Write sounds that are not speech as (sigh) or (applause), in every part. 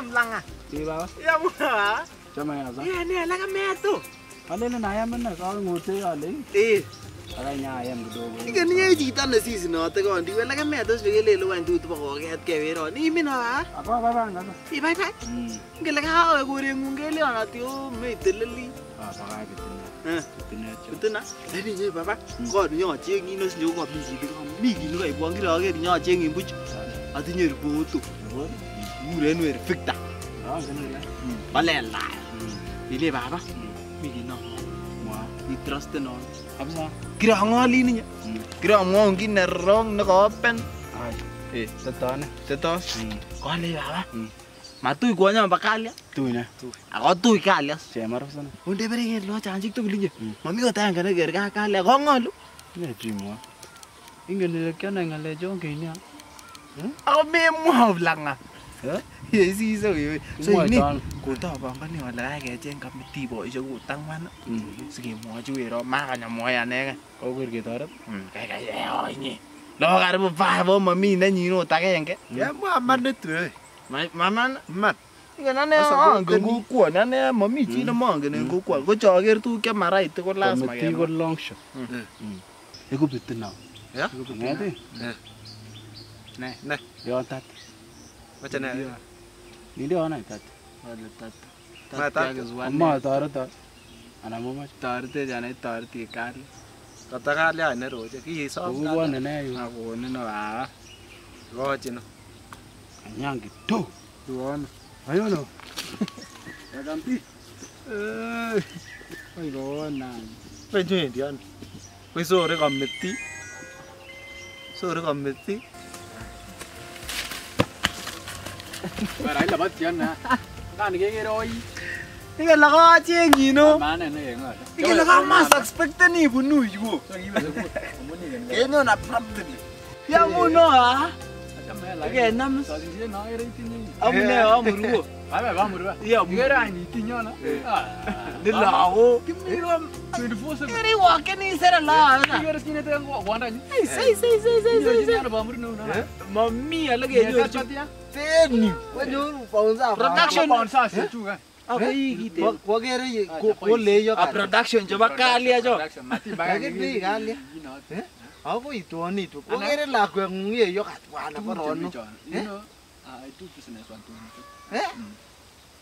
langa. Chi baba. Ya muna. Chome kabisa. Ya ne langa metu. Alenen ayam inne kakong'ute ale Eh. akany nyayam kidogo. Ingen nye chito ne sisinote kon diwe langa metu sile kelele wany tut bo koket ke wero. Ni min ha. Ako baban kasa. Ibai bai. Mm. Ngele ka korengung keleon ati o meiteleli. Ah, bakach bitinye. Eh. Bitinye cho. Tuna, leni nye baba, kon nyachengin os nyo komi kit komi kit nekaibwon kiroker nyachengin buch. Atinye ripoto. Report? Kuren wer Victor. Ah, kene ಊರೇನು ಇರ್ ಫಿಕ್ತ ಬಲೆ ಅಲ್ಲ ಇಲ್ಲಿ ಬಾಬಾ migi no. Wa ni trust no. Absa kira ngo li ni hmm. kira ngo ngi na rong na ko pen? Eh teto ne. Teto? Hmm. Ko le baba? Hmm. Ma tu ko nya ba kalya? Tu ne. Ako tu kalya. Che mar sana unde mami ko ta ngana ger ka kalya. Ko ngo lu? Ne ti mo inge le kya na ngale jo ngi Yesise wewe. So Kimwoitoi ini ano? kotopongoni ole kakecheng kamiti boisiek kut ang'wan Mm. sikemwochi wero makany amwoi anege. Koker ketoret. Kaikai inye. Lo karibu five o mami nenyin ot agenge. Kemwa manit we. Ma- Maman Man. Ingen ane Sasa angen kokteni. kokwoni ane mami chi nemongen en kokwoni ko choker tuguk chemarait ko lazima Committee ko kemwa. long shot. Mm. Mm. Iku bitina. Ya? Ng'eti? Ne. Ne. Yon tat. Mache ne. Ninde yon ay tat. Ole tat. Ma tat. Amma toreto. Ana momoche. Toretech anai toreti kali. Katakalya ne roche. Kiisom. Kokobwane ne yu. Akonin Niliona. Niliona tatu. Wale tatu. Tatu yake zuwa. Amma tarata. Ana mama tarate jana tarati kal. Kata kal ya ne roje ki hisab. Ko ko ne ne yu. Ko ne no a. Roje no. Anyangi to. Tuona. Ayono. Yagampi. Eh. Ai go na. Pe je ndian. Pe sore kameti. Sore kameti. Barai lebat jangan nak. Kan kita keroy. Ini kan lagu aja yang gino. Mana ni yang ada? Ini kan lagu mas expect ni bunuh juga. Kenapa nak prap tu? Ya bunuh ah. kenam amune amuruo ikeranyitinyona chebo kalia cho Ako ito, ano ito. Kung kaya rin lago ang ngungi, yung ya, katwana pa ron. Eh? Ito, iya, ah, Itu tuh seni ito, ito. Eh?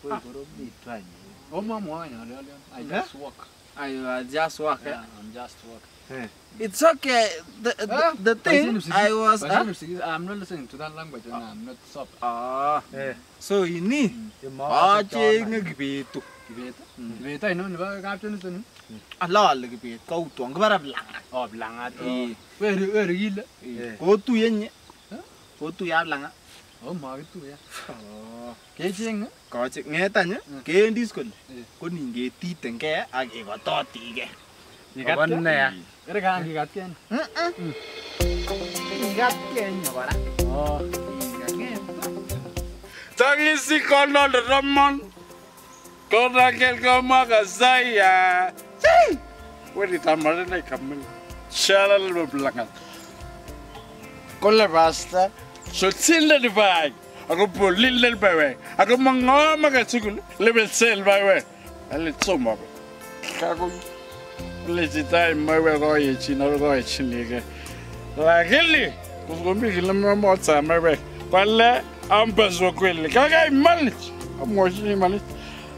Kau koro, ito, ano. Oh, mama, ya, ano, ano, ano. I eh? just walk. I uh, just walk. Yeah. Eh? I'm just walk. It's okay. The, the, ah, the thing I was. Huh? I'm not listening to that language. I'm not stop. Ah. So ini. Hmm. Ya, Watching gitu. Kibeta. Kibeta ino nebo kapchen ito. Alale kibet kautwon kibara blangat. Oh, blangat. Eh. Where where gile? Eh. Kotuye nye. Huh? Kotuye ab langat. Oh, makitu ya. Oh. Kecheng. Koche ngetany Mm. kendis kole. Eh. Ko ningetitenge ak ikototige. Ikat Kobo ne ya? Kere kan kikat ken. Ikat kenyo kora. Oh. Tangisi kono de Ramon. Kona kelko maka saya. Hey! Wedi tamare na kamil. Shala lo blangat. Kola basta. So tilla di bag. Ako po lilla di bag. Ako mga maka sugul. Level sel bag. Ale tsoma. Kako. Le jitai mawe ko ye chino ko ye chinige. La kelli. Kuzgombi kilama mo tsama bag. Kola ambas wakweli. Kaka imalich. Amoshini imalich.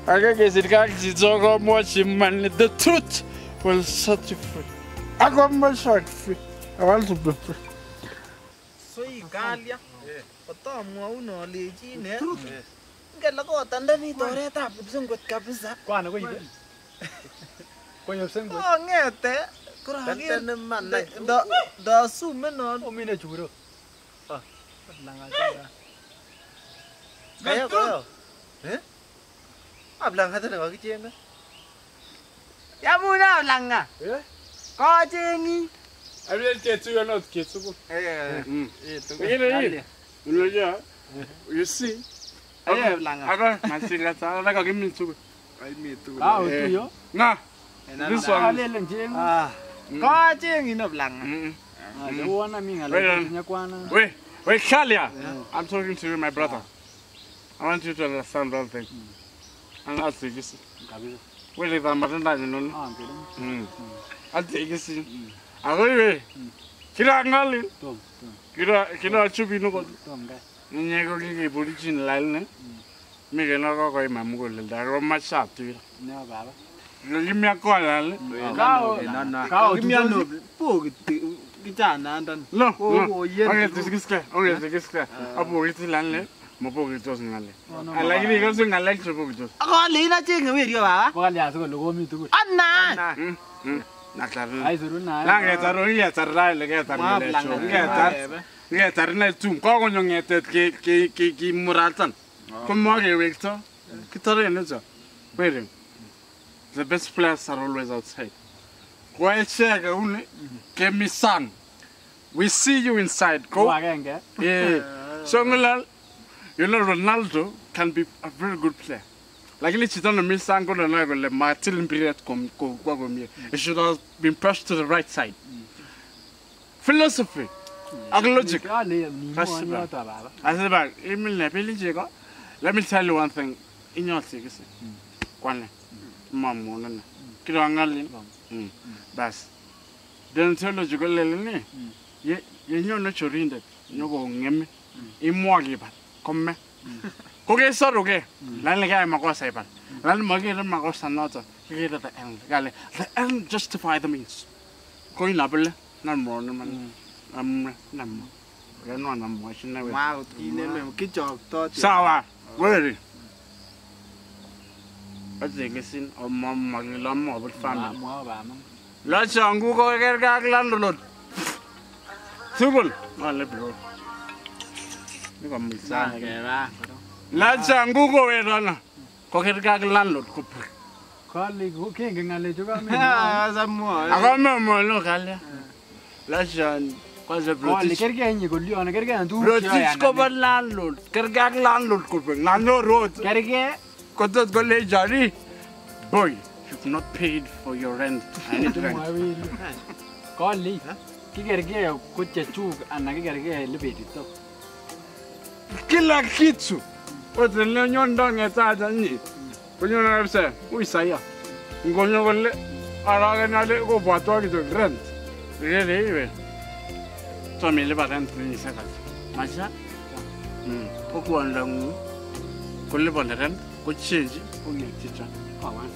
akakesilikakizoko moshimane the truth will set you free. Akomoshak free i want to be free. Soikalya kotomwaun olechi ne ngele kotandanit oretab kipsengwet kabisa. (laughs) Kong'ete korandasumenomine churo Kayo, kayo. Eh? Mlanga hata ngaki tena. Yamuna mlanga. Eh? Ko jengi. Ari tetsu yo not ketsu ko. Eh. Mm. Eh, to. Ngene Unajua? You see? Aye mlanga. Aba masinga sana na kaki mitsu. Ai mitsu. Ah, utuyo. Na. This one. Alele njengi. Ah. Ko jengi no mlanga. Mm. Ah, uona mimi ngalo nyakwana. We, we Kalia. I'm talking to you my brother. I want you to understand one thing. Mm. angadzikisi weleta matendanye noni adzikisi akoiwe kila angalin kila achupini koti ninyeko kikipurichin lalne mikena kokoima mukulelda komachatira kimya kolal kakimyano kijanandan kokoyen ongetiskiske ongetiskiske apukitilal mamu ko le da ro ma cha tu. ne baba Yo mi ko lal. Kao- Nana. kao Kimiano po kijana ndan. No. Oh, no. oh, yen- Okay, this is clear. Okay, this is clear. Apo kiti lal ne. Mo po kitos ngale. Ala kini ko sing ngale chupo kitos. Ako lina chenge werio baba. Bokalya sikole komi tugul. Anna. Mm. Mm. Naklar. Ai suru na. La ngetar o ngetar la le ngetar Ngetar. na tum ko ko ngetet ke ke ke ki muratan. Ko mo ke wekto. Kitare ne cho. Wait. The best players are always outside. Kwa chega une ke mi son. We see you inside. Ko. Yeah. (laughs) So ngulal. You know, Ronaldo can be a very good player. Lakini chitano misango na nago le Martin Mbiriat kwa gomie. It should have been pushed to the right side. Philosophy. Aglogic. Asiba, imil na pili jiko. Let me tell you one thing. In your kisi. Kwanle, Mamu nana. Kilo angali. Bas. Then tell you you jiko lele ni. Mm. Ye ye nyono chorinde. Mm. Nyogo ngeme. Mm. Imwagi bat. komme kokesar oke lalle kaya makwa saipan lalle magi ran makwa sanna cha kike the end gale the end justify the means koi label na mon man am nam cái nó nằm wow thì nên mình cái to sao à với đi ở dưới cái xin ông mà mà cái lắm mà bật fan lá chồng của cô cái bro la sangu ko we rana ko ker ka landlord ko pur khali go ke ngale jo ka me za mo aga mo mo lo kale la jan ko ze british ko ker ke ni ko liona ker ke ndu british ko ba landlord ker ka landlord ko pur nando road ker ke ko to ko le jari boy you've not paid for your rent i need rent ko li ki ker ke ko che chuk anna ki ker ke le betito kila kitu otelonyondonge tata nyi konyonaepse uisaya ngonyo kole aragenale kobwatwa kitok rent ikele iwe tom ilipa rent kenyisiek ata maisha ko kwondong'ung koliponi rent ko chenji kong'ek chechang awan